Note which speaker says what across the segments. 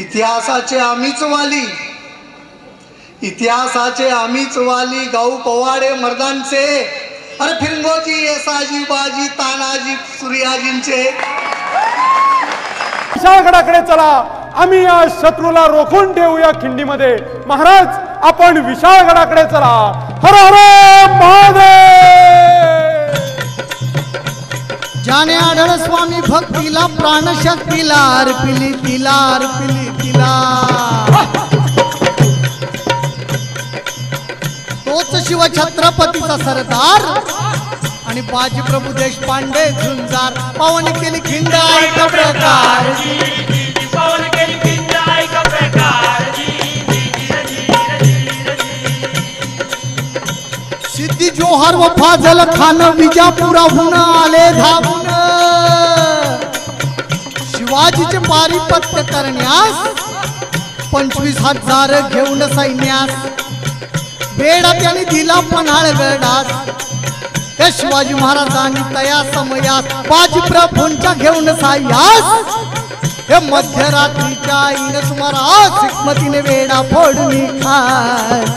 Speaker 1: इतिहासाचे आम्हीच वाली. इतिहासाचे आम्हीच वाली गाऊ पवाडे मर्दांचे. अरे फिरंगोजी येसाजी बाजी तानाजी सूर्याजींचे.
Speaker 2: विशाळगडाकडे चला. आम्ही या शत्रूला रोखून ठेवूया खिंडीमध्ये. महाराज आपण विशाळगडाकडे चला. हर हर महादेव!
Speaker 3: ज्याने आढळ स्वामी भक्तीला प्राणशक्तीला अर्पिली तिला अर्पिली तिला तोच शिव छत्रपतीचा सरदार आणि बाजी प्रभू देशपांडे झुंजार. पावन केली खिंड ऐक प्रकार
Speaker 4: ऐका प्रकार
Speaker 3: सिद्धी जोहर व फाजल खान विजापुराहून आले धावून. शिवाजीचे पारिपत्य करण्यास पंचवीस हजार घेऊन सैन्यास. बेडा त्याने दिला पन्हाळ गडास शिवाजी महाराजांनी तया समयास बाजी प्रभूंच्या घेऊन साह्यास हे मध्यरात्रीच्या आईन सुमारास हिकमतीने वेडा फोडून खास.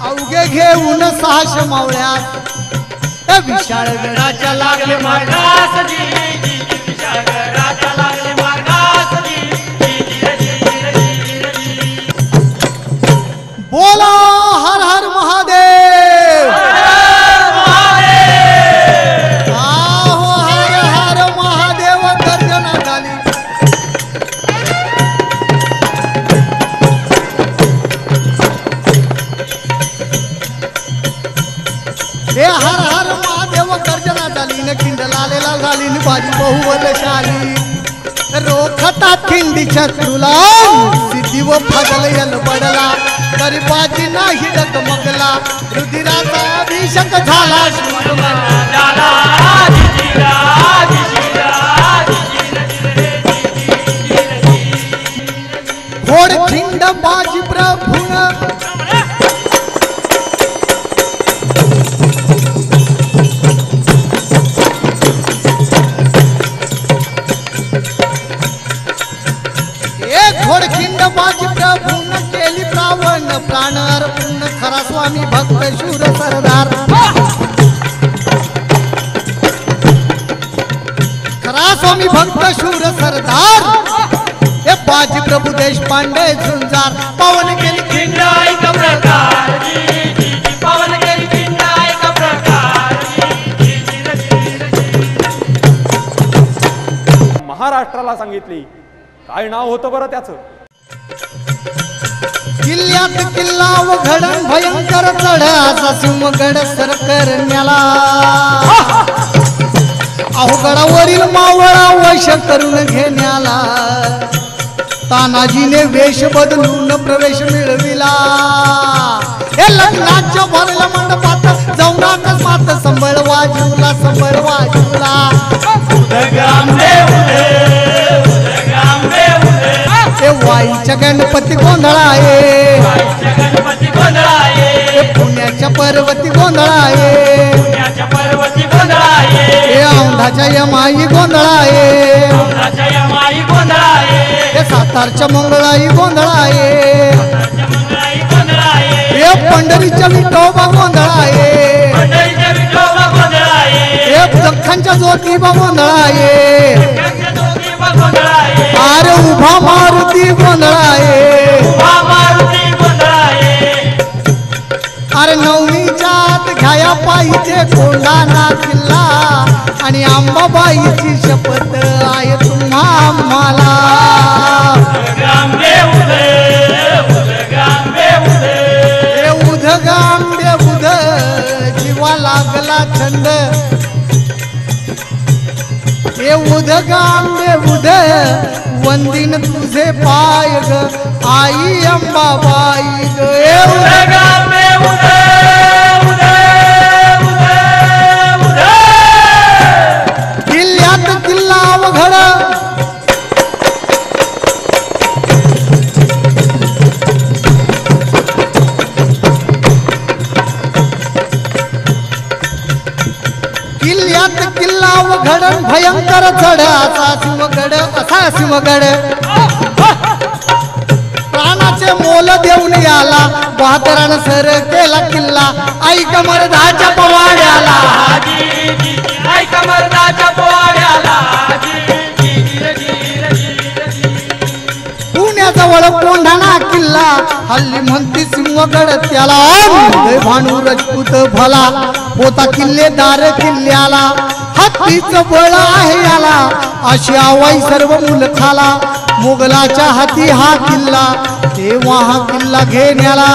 Speaker 3: अवघे घेऊन सहाशे मावळ्यात विशाळ गडाच्या लागले मार्ग
Speaker 4: मार्गास लागले
Speaker 3: लालीन खिंड लालेला झाली न बाजी बहुवलशाली रोखता खिंडी शत्रूला सिद्धी व फजल यल बडला. तरी बाजी नाही डगमगला. रुधिराचा अभिषेक झाला प्राण अर्पण खरा स्वामी भक्त शूर सरदार. खरा स्वामी भक्त शूर सरदार. हे बाजी प्रभू देशपांडे झुंजार. पावन केली
Speaker 4: खिंड ऐका प्रकार पावन केली खिंड ऐका प्रकार
Speaker 2: महाराष्ट्राला सांगितली. काय नाव होतं बरं त्याचं?
Speaker 3: किल्ल्यात किल्ला व घडण भयंकर चढाचा सिंहगड सर करण्याला अहो गडावरील मावळा वश करून घेण्याला. तानाजीने वेश बदलून प्रवेश मिळविला. हे लग्नाच्या भरल्या मंडपात जाऊन अकस्मात संबळ वाजवला संबळ बाईच्या गणपती गोंधळाये. आहे पुण्याच्या पर्वती
Speaker 4: गोंधळ
Speaker 3: आहे औंधाच्या यमाई गोंधळाये. आहे सातारच्या मंगळाई गोंधळाये. आहे पंढरीच्या विठोबा गोंधळाये.
Speaker 4: आहे विठोबा गोंधळाये.
Speaker 3: दख्खनच्या ज्योतिबा अरे उभा मारुती गोंधळाये अरे नवमीच्या आत घ्याया पाहिजे कोंडाणा किल्ला आणि अंबाबाईची शपथ आहे तुम्हा आम्हाला. लागला छंद हे उधगाम दे। वंदिन तुझे पाय ग आई अंबाबाई ग। देशात किल्ला व घडण भयंकर चढ असा शिवगड असा शिवगड. प्राणाचे मोल देऊन याला बहादरान सर केला किल्ला ऐक मर्दाच्या पवाड्याला.
Speaker 4: ऐक मर्दाच्या पवाड्याला
Speaker 3: पुण्याजवळ कोंढाणा किल्ला हल्ली म्हणती सिंहगड त्याला. भानू रजपूत भला. होता किल्लेदार किल्ल्याला हत्तीच बळ आहे याला. अशी आवाई सर्व मुलखाला मुघलाच्या हाती हा किल्ला तेव्हा हा किल्ला घेण्याला.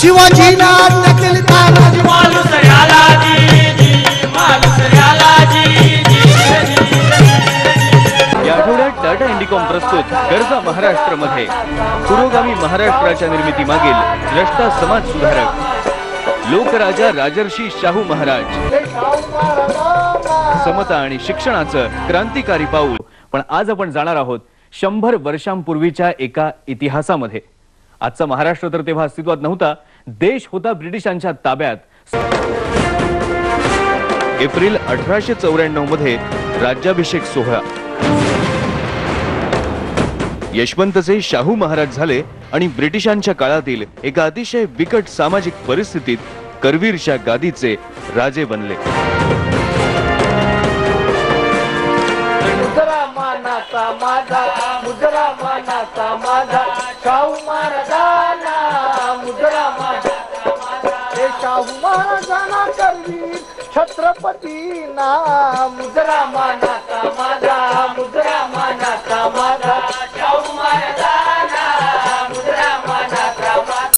Speaker 3: शिवाजीनं आज्ञा केली
Speaker 5: टाटा इंडिकॉम प्रस्तुत गरजा महाराष्ट्रमध्ये पुरोगामी महाराष्ट्राच्या निर्मिती मागील द्रष्टा समाज सुधारक. लोकराजा राजर्षी शाहू महाराज. समता आणि शिक्षणाचं क्रांतिकारी पाऊल. पण आज आपण जाणार आहोत शंभर वर्षांपूर्वीच्या एका इतिहासामध्ये. आजचा महाराष्ट्र तर तेव्हा अस्तित्वात नव्हता. देश होता ब्रिटिशांच्या ताब्यात. एप्रिल अठराशे चौऱ्याण्णवमध्ये राज्याभिषेक सोहळा. यशवंतचे शाहू महाराज झाले आणि ब्रिटिशांच्या काळातील एका अतिशय बिकट सामाजिक परिस्थितीत करवीरच्या गादीचे राजे बनले.
Speaker 6: छत्रपती ना मुद्रा मानाचा माझा मुद्रा मानाचा माझा.